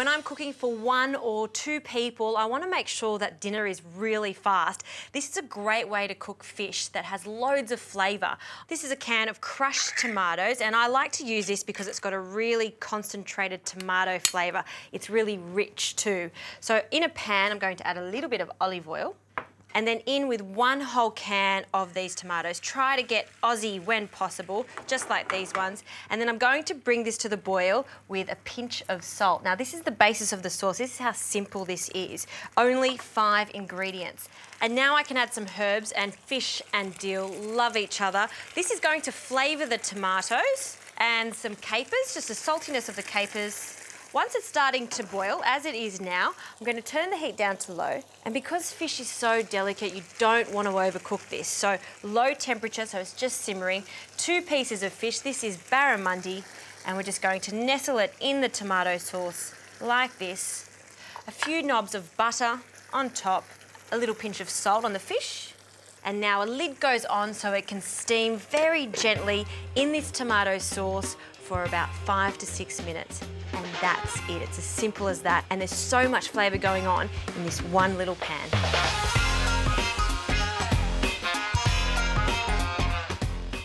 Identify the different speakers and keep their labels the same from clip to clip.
Speaker 1: When I'm cooking for one or two people, I want to make sure that dinner is really fast. This is a great way to cook fish that has loads of flavour. This is a can of crushed tomatoes and I like to use this because it's got a really concentrated tomato flavour. It's really rich too. So in a pan, I'm going to add a little bit of olive oil and then in with one whole can of these tomatoes. Try to get Aussie when possible, just like these ones. And then I'm going to bring this to the boil with a pinch of salt. Now this is the basis of the sauce. This is how simple this is. Only five ingredients. And now I can add some herbs and fish and dill love each other. This is going to flavour the tomatoes and some capers, just the saltiness of the capers once it's starting to boil, as it is now, I'm going to turn the heat down to low. And because fish is so delicate, you don't want to overcook this. So low temperature, so it's just simmering. Two pieces of fish. This is barramundi. And we're just going to nestle it in the tomato sauce like this. A few knobs of butter on top, a little pinch of salt on the fish. And now a lid goes on so it can steam very gently in this tomato sauce for about five to six minutes. And that's it. It's as simple as that. And there's so much flavour going on in this one little pan.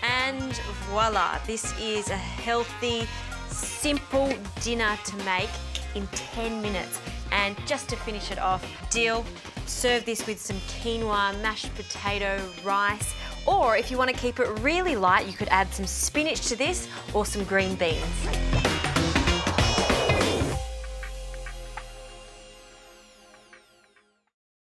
Speaker 1: And voila, this is a healthy, simple dinner to make in 10 minutes. And just to finish it off, dill. Serve this with some quinoa, mashed potato, rice, or if you want to keep it really light, you could add some spinach to this or some green beans.